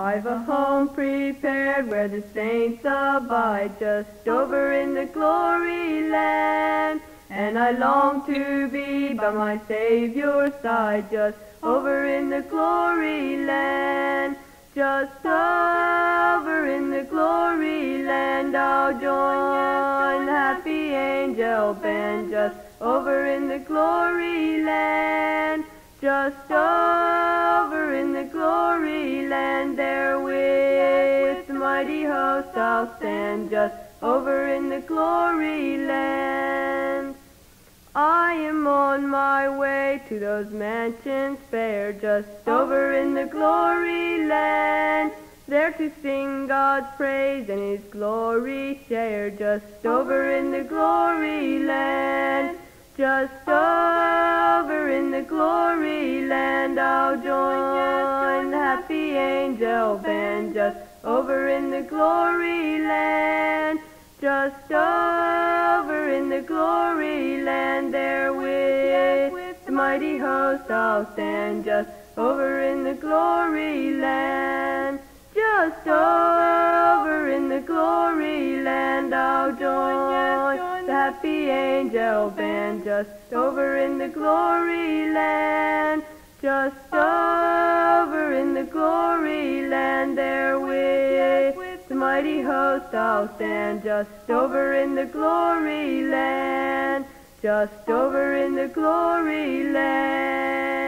I've a home prepared where the saints abide, just over in the glory land. And I long to be by my Savior's side, just over in the glory land. Just over in the glory land, I'll join the happy angel band, just over in the glory land. Just over mighty host I'll stand, just over in the glory land. I am on my way to those mansions fair, just over in the glory land. There to sing God's praise and His glory share, just over in the glory land. Just over in the glory land, I'll join angel band. Just over in the glory land, just over in the glory land, there with the mighty host I'll stand. Just over in the glory land, just over in the glory land, I'll join the happy angel band. Just over in the glory land, just over mighty host I'll stand. Just over in the glory land, just over in the glory land.